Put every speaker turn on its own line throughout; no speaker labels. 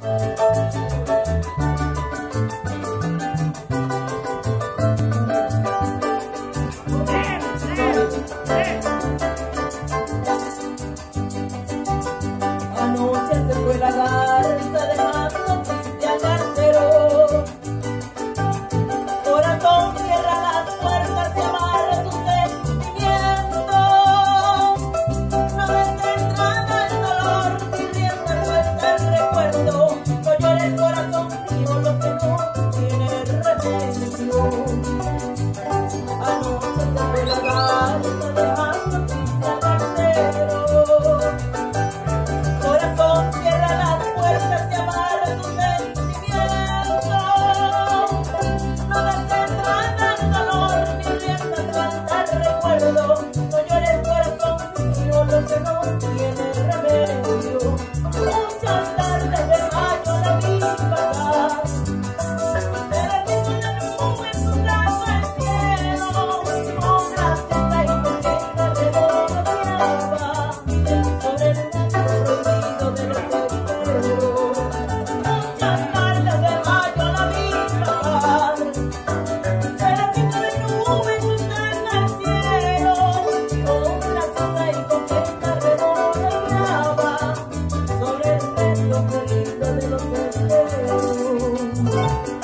I know it's a é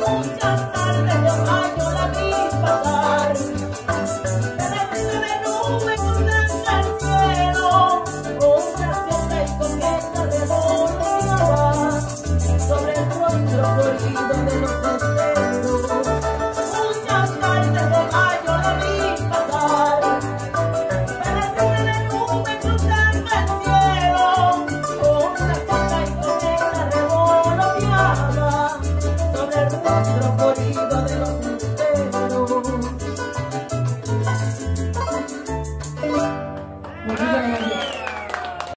muchas tardes yo la, yo la vi pasar. De nube contra el cielo, con graciosa y coqueta de volteaba, sobre el rostro corrido de los